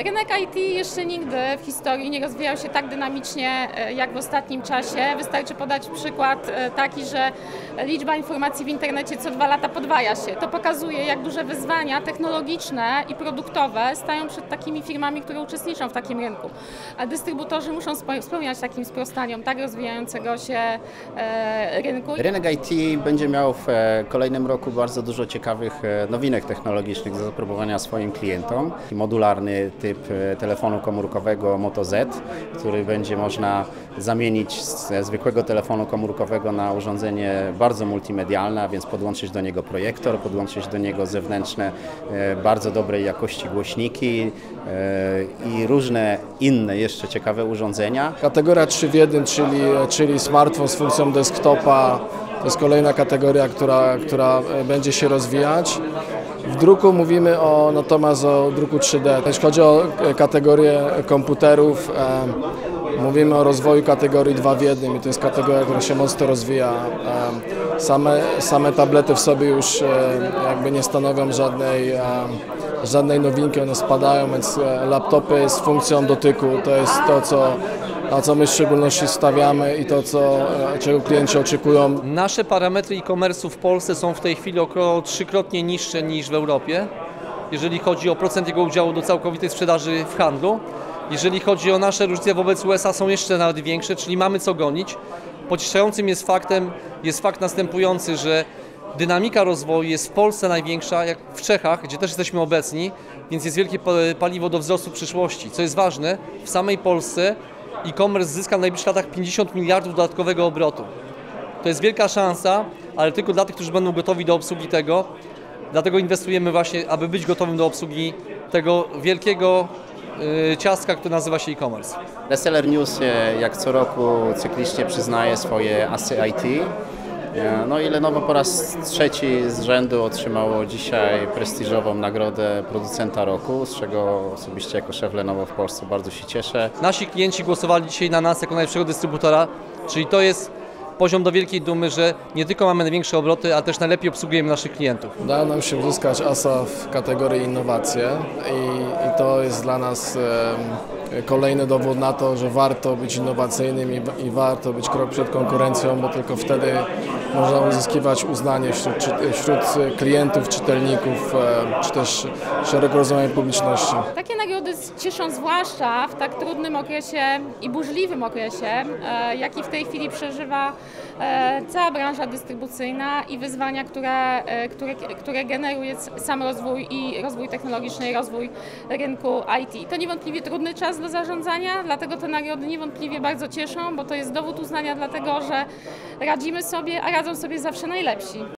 Rynek IT jeszcze nigdy w historii nie rozwijał się tak dynamicznie e, jak w ostatnim czasie. Wystarczy podać przykład e, taki, że liczba informacji w internecie co dwa lata podwaja się. To pokazuje, jak duże wyzwania technologiczne i produktowe stają przed takimi firmami, które uczestniczą w takim rynku. A dystrybutorzy muszą spełniać takim sprostaniom tak rozwijającego się e, rynku. Rynek IT będzie miał w kolejnym roku bardzo dużo ciekawych nowinek technologicznych do zaproponowania swoim klientom. Modularny typ e, telefonu komórkowego Moto Z, który będzie można zamienić ze zwykłego telefonu komórkowego na urządzenie bardzo multimedialne, a więc podłączyć do niego projektor, podłączyć do niego zewnętrzne e, bardzo dobrej jakości głośniki e, i różne inne jeszcze ciekawe urządzenia. Kategoria 3 w 1, czyli, czyli smartfon z funkcją desktopa, to jest kolejna kategoria, która, która będzie się rozwijać. W druku mówimy o, natomiast o druku 3D. Jeśli chodzi o e, kategorię komputerów, mówimy o rozwoju kategorii 2 w 1 i to jest kategoria, która się mocno rozwija. Same, same tablety w sobie już e, jakby nie stanowią żadnej, żadnej nowinki, one spadają, więc e, laptopy z funkcją dotyku to jest to, co na co my w szczególności stawiamy i to, co, e, czego klienci oczekują. Nasze parametry e-commerce w Polsce są w tej chwili około trzykrotnie niższe niż w Europie, jeżeli chodzi o procent jego udziału do całkowitej sprzedaży w handlu. Jeżeli chodzi o nasze różnice wobec USA są jeszcze nawet większe, czyli mamy co gonić. Pocieszającym jest faktem, jest fakt następujący, że dynamika rozwoju jest w Polsce największa, jak w Czechach, gdzie też jesteśmy obecni, więc jest wielkie pa- paliwo do wzrostu przyszłości. Co jest ważne, w samej Polsce e-commerce zyska w najbliższych latach 50 miliardów dodatkowego obrotu. To jest wielka szansa, ale tylko dla tych, którzy będą gotowi do obsługi tego. Dlatego inwestujemy właśnie, aby być gotowym do obsługi tego wielkiego y, ciastka, które nazywa się e-commerce. Reseller News e, jak co roku cyklicznie przyznaje swoje asy IT. E, No i Lenovo po raz trzeci z rzędu otrzymało dzisiaj prestiżową nagrodę producenta roku, z czego osobiście jako szef Lenovo w Polsce bardzo się cieszę. Nasi klienci głosowali dzisiaj na nas jako najlepszego dystrybutora, czyli to jest poziom do wielkiej dumy, że nie tylko mamy największe obroty, ale też najlepiej obsługujemy naszych klientów. Udało nam się uzyskać ASA w kategorii innowacje i, i to jest dla nas em, kolejny dowód na to, że warto być innowacyjnym i, i warto być krok przed konkurencją, bo tylko wtedy można uzyskiwać uznanie wśród, wśród klientów, czytelników, em, czy też szeroko rozumianej publiczności. Takie nagrody cieszą zwłaszcza w tak trudnym okresie i burzliwym okresie, e, jaki w tej chwili przeżywa e, cała branża dystrybucyjna i wyzwania, które, e, które, które generuje sam rozwój i rozwój technologiczny i rozwój rynku IT. To niewątpliwie trudny czas do zarządzania, dlatego te nagrody niewątpliwie bardzo cieszą, bo to jest dowód uznania dlatego, że radzimy sobie, a radzą sobie zawsze najlepsi.